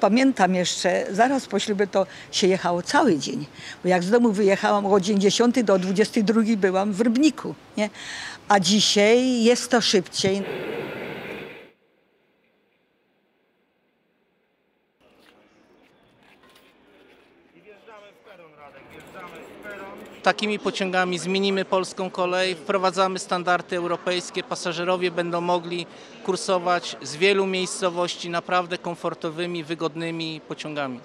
Pamiętam jeszcze, zaraz po ślubie to się jechało cały dzień. Bo jak z domu wyjechałam o godzinie 10 do 22 byłam w Rybniku. Nie? A dzisiaj jest to szybciej. Takimi pociągami zmienimy polską kolej, wprowadzamy standardy europejskie, pasażerowie będą mogli kursować z wielu miejscowości naprawdę komfortowymi, wygodnymi pociągami.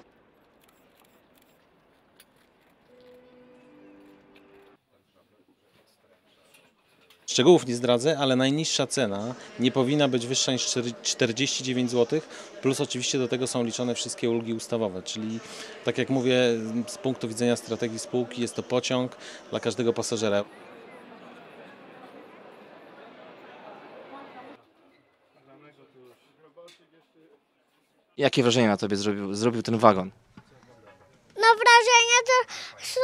Szczegółów nie zdradzę, ale najniższa cena nie powinna być wyższa niż 4 49 zł, plus oczywiście do tego są liczone wszystkie ulgi ustawowe, czyli tak jak mówię, z punktu widzenia strategii spółki jest to pociąg dla każdego pasażera. Jakie wrażenie na tobie zrobił, zrobił ten wagon? No wrażenia to są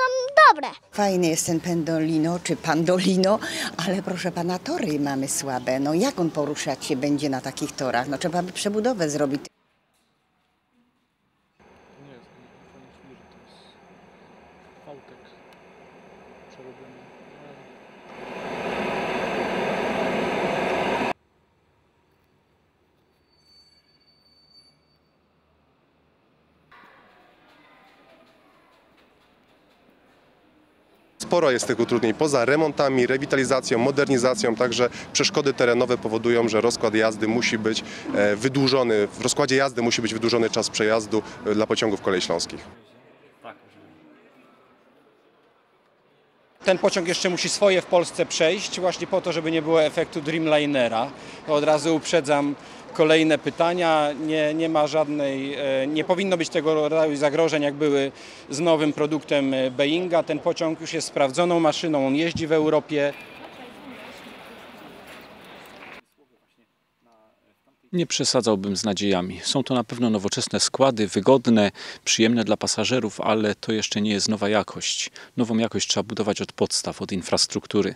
dobre. Fajny jest ten pendolino czy pandolino, ale proszę pana, tory mamy słabe. No jak on poruszać się będzie na takich torach? No trzeba by przebudowę zrobić. Sporo jest tych utrudnień. Poza remontami, rewitalizacją, modernizacją, także przeszkody terenowe powodują, że rozkład jazdy musi być e, wydłużony, w rozkładzie jazdy musi być wydłużony czas przejazdu e, dla pociągów kolei śląskich. Ten pociąg jeszcze musi swoje w Polsce przejść, właśnie po to, żeby nie było efektu Dreamlinera. Od razu uprzedzam kolejne pytania. Nie, nie ma żadnej, e, nie powinno być tego rodzaju zagrożeń, jak były z nowym produktem e, Boeinga. Ten pociąg już jest sprawdzoną maszyną, on jeździ w Europie. Nie przesadzałbym z nadziejami. Są to na pewno nowoczesne składy, wygodne, przyjemne dla pasażerów, ale to jeszcze nie jest nowa jakość. Nową jakość trzeba budować od podstaw, od infrastruktury.